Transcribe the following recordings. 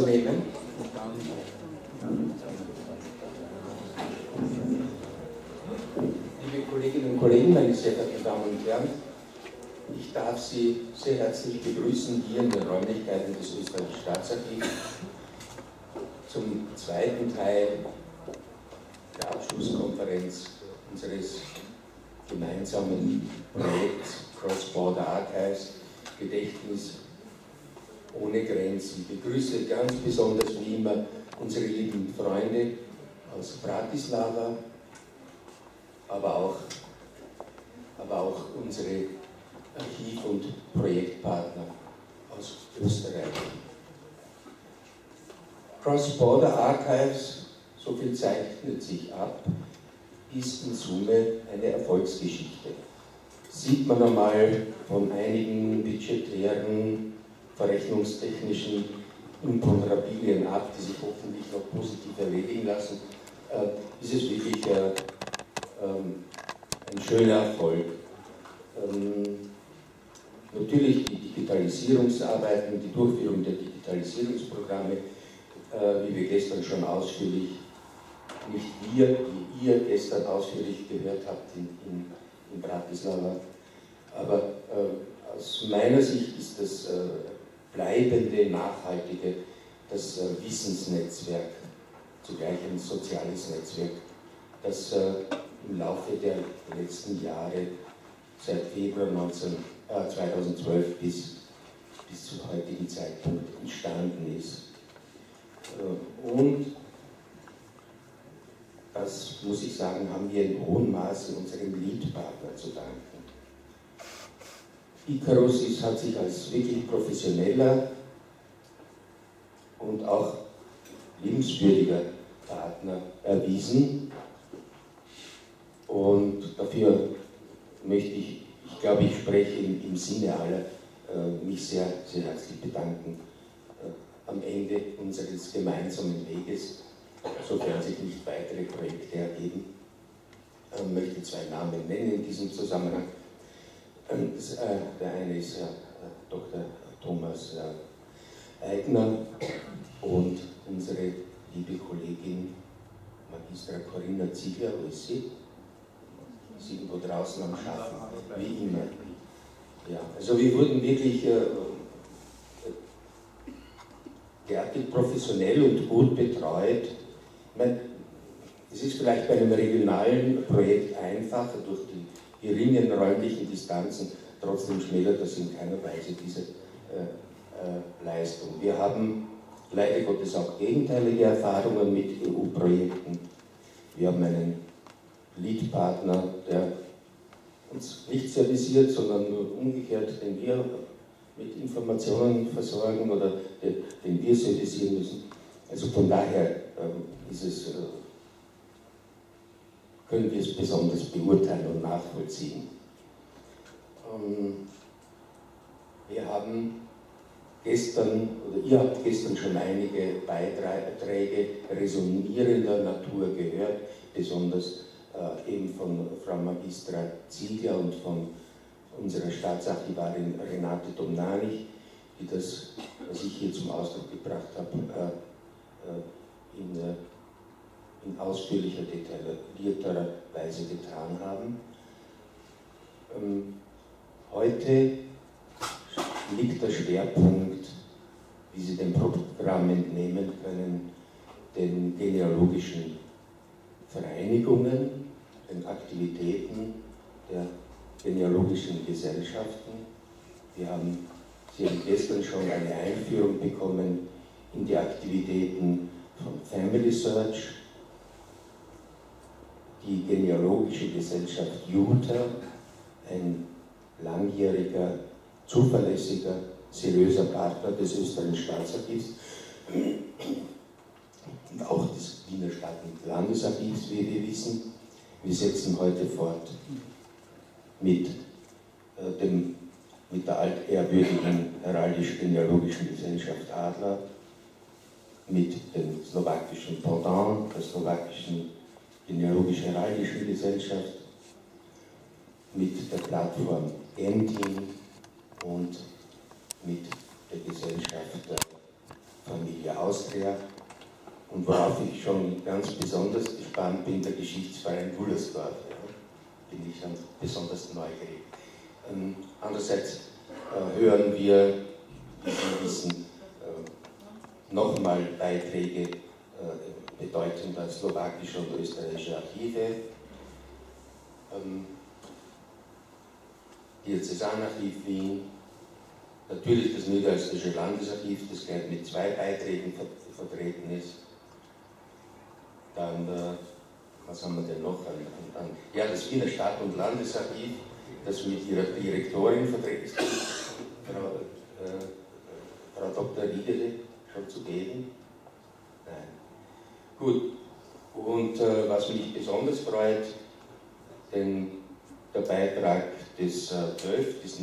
zu nehmen. Liebe Kolleginnen und Kollegen, meine sehr verehrten Damen und Herren, ich darf Sie sehr herzlich begrüßen hier in den Räumlichkeiten des Österreichischen Staatsarchivs zum zweiten Teil der Abschlusskonferenz unseres gemeinsamen Projekts Cross-Border Archives, Gedächtnis ohne Grenzen. Ich begrüße ganz besonders wie immer unsere lieben Freunde aus Bratislava, aber auch, aber auch unsere Archiv- und Projektpartner aus Österreich. Cross-Border Archives, so viel zeichnet sich ab, ist in Summe eine Erfolgsgeschichte. Sieht man einmal von einigen budgetären, verrechnungstechnischen Imponderabilien ab, die sich hoffentlich noch positiv erledigen lassen, äh, ist es wirklich äh, ein schöner Erfolg. Ähm, natürlich die Digitalisierungsarbeiten, die Durchführung der Digitalisierungsprogramme, äh, wie wir gestern schon ausführlich, nicht wir, wie ihr gestern ausführlich gehört habt in, in, in Bratislava, aber äh, aus meiner Sicht ist das äh, bleibende, nachhaltige, das äh, Wissensnetzwerk, zugleich ein soziales Netzwerk, das äh, im Laufe der letzten Jahre seit Februar 19, äh, 2012 bis, bis zum heutigen Zeitpunkt entstanden ist. Äh, und das muss ich sagen, haben wir in hohem Maße unserem Leadpartner zu danken. Icarus ist, hat sich als wirklich professioneller und auch liebenswürdiger Partner erwiesen. Und dafür möchte ich, ich glaube, ich spreche im, im Sinne aller, äh, mich sehr, sehr herzlich bedanken äh, am Ende unseres gemeinsamen Weges, sofern sich nicht weitere Projekte ergeben. Ich äh, möchte zwei Namen nennen in diesem Zusammenhang. Der eine ist äh, Dr. Thomas äh, Eigner und unsere liebe Kollegin Magistra Corinna Ziegler, wo ist sie? Sie irgendwo draußen am Schaffen, wie immer. Ja, also wir wurden wirklich äh, derartig professionell und gut betreut. Ich meine, es ist vielleicht bei einem regionalen Projekt einfacher durch die geringen räumlichen Distanzen, trotzdem schmälert das in keiner Weise diese äh, äh, Leistung. Wir haben leider Gottes auch gegenteilige Erfahrungen mit EU-Projekten. Wir haben einen Lead-Partner, der uns nicht serviciert, sondern nur umgekehrt, den wir mit Informationen versorgen oder den, wir servicieren müssen. Also von daher ähm, ist es, äh, können wir es besonders beurteilen und nachvollziehen. Ähm, wir haben gestern, oder ihr habt gestern schon einige Beiträge resonierender Natur gehört, besonders äh, eben von Frau Magistra Ziegler und von unserer Staatsarchivarin Renate Domnanich, die das, was ich hier zum Ausdruck gebracht habe, äh, äh, in, äh, in ausführlicher, detaillierter Weise getan haben. Ähm, heute liegt der Schwerpunkt, wie Sie dem Programm entnehmen können, den genealogischen Vereinigungen, den Aktivitäten der genealogischen Gesellschaften. Wir haben, Sie haben gestern schon eine Einführung bekommen in die Aktivitäten von Family Search, die genealogische Gesellschaft Utah, ein langjähriger, zuverlässiger, seriöser Partner des österreichischen Staatsarchivs und auch des Wiener Stadt- Landesarchivs, wie wir wissen. Wir setzen heute fort mit, äh, dem, mit der altehrwürdigen heraldisch-genealogischen Gesellschaft Adler, mit dem slowakischen Pendant, der slowakischen genealogisch-heraldischen Gesellschaft, mit der Plattform Entin und mit der Gesellschaft Familie Austria und worauf ich schon ganz besonders gespannt bin, der Geschichtsverein Wullersdorf. Ja, bin ich dann besonders neugierig. Ähm, andererseits äh, hören wir, wie Sie wissen, äh, nochmal Beiträge äh, bedeutender slowakischer und österreichischer Archive. Ähm, Diözesanarchiv Wien, natürlich das Niederösterreichische Landesarchiv, das gleich mit zwei Beiträgen ver vertreten ist. Dann, äh, was haben wir denn noch an, an, an, Ja, das Wiener Stadt- und Landesarchiv, das mit ihrer Direktorin vertreten ist, Frau, äh, Frau Dr. Riegele, schon zugegen. Nein. Gut. Und äh, was mich besonders freut, denn der Beitrag des äh, BÖF, des,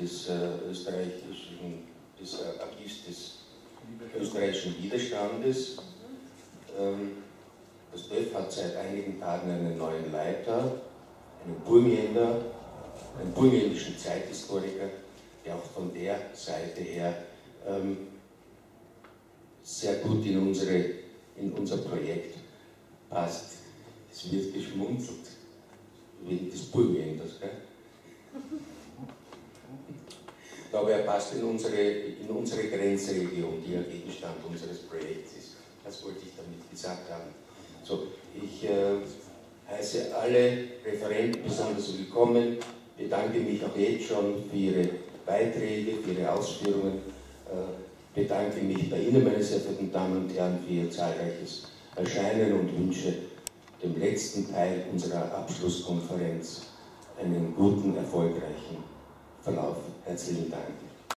des äh, österreichischen des äh, Archivs des österreichischen Widerstandes. Ähm, das BÖF hat seit einigen Tagen einen neuen Leiter, einen Burgenländer, einen burgenländischen Zeithistoriker, der auch von der Seite her ähm, sehr gut in, unsere, in unser Projekt passt. Es wird geschmunzelt wegen des Burgenländers. Gell? Aber er passt in unsere, in unsere Grenzregion, die ja Gegenstand unseres Projekts ist. Das wollte ich damit gesagt haben. So, ich äh, heiße alle Referenten besonders willkommen, bedanke mich auch jetzt schon für Ihre Beiträge, für Ihre Ausführungen, äh, bedanke mich bei Ihnen, meine sehr verehrten Damen und Herren, für Ihr zahlreiches Erscheinen und wünsche dem letzten Teil unserer Abschlusskonferenz einen guten, erfolgreichen Verlauf. Herzlichen Dank.